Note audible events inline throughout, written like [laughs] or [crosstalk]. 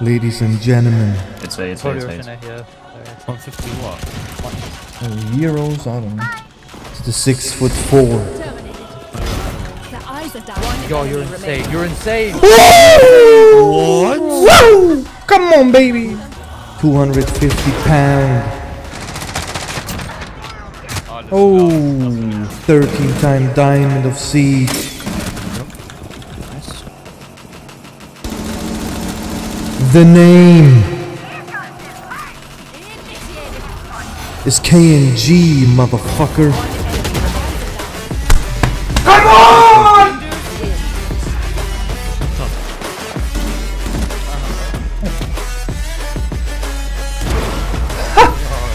Ladies and gentlemen, It's A, it's A, it's A. Polyurethane here. 150 what? euros, I don't know. It's the six foot four. The eyes are down. Yo, you're insane. You're insane. What? Woo! Come on, baby. 250 pound. Oh, 13 time diamond of siege. The name is KNG, motherfucker. Come on!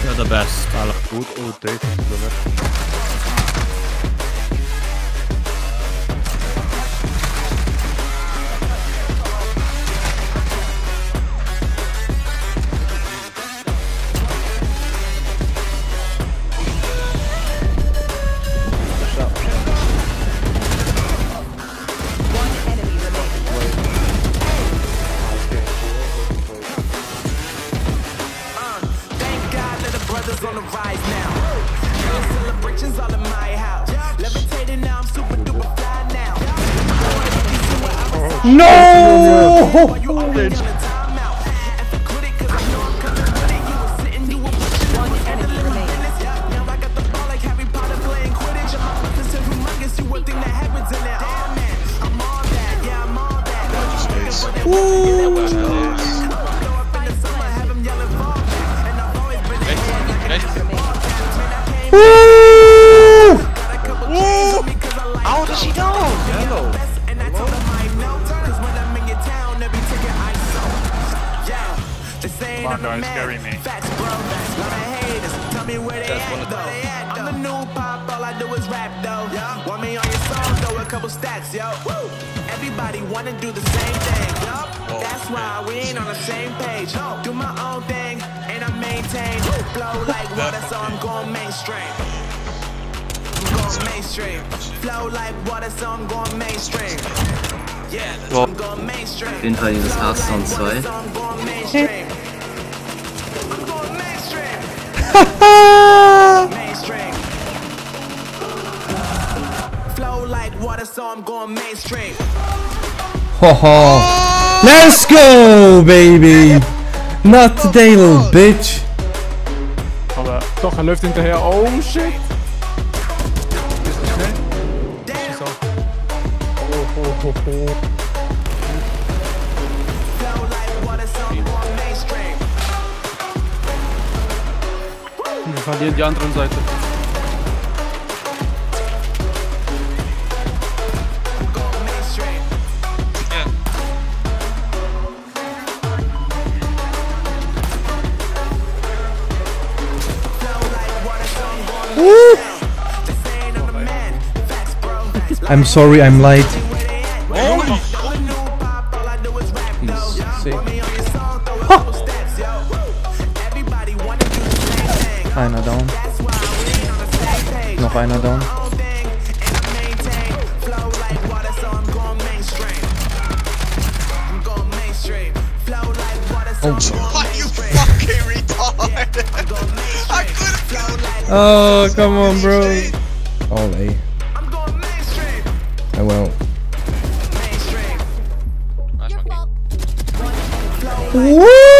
You're the best. I love Goed, oh, deze on the rise now. Celebrations all in my house. Levitating now, I'm super duper fly now. No! You Saying I'm the don't man. scary me. Do is rap, though. Want me on your song, throw a couple stacks, yo. Woo! Everybody wanna do the same thing, yo. That's why we ain't on the same page. Do my own thing, and I maintain. Flow like water, so I'm going mainstream. I'm going mainstream. Flow like water, so I'm going mainstream. Yeah, I'm going mainstream. Auf jeden Fall dieses Hearthstone 2. So I'm going mainstream. [laughs] I'm going mainstream. Mainstream. Flow like water, so I'm going mainstream. Haha. Let's go, baby! Not today, little bitch. Aber doch, er läuft hinterher. Oh shit! Flow like water, so I'm going mainstream. Wir verlieren die andere Seite. Down. We ain't on the same page. Noch einer down. Oh, Own Oh, come on, bro. All A. I'm going mainstream. Oh well. Mainstream. Your fault. Woo!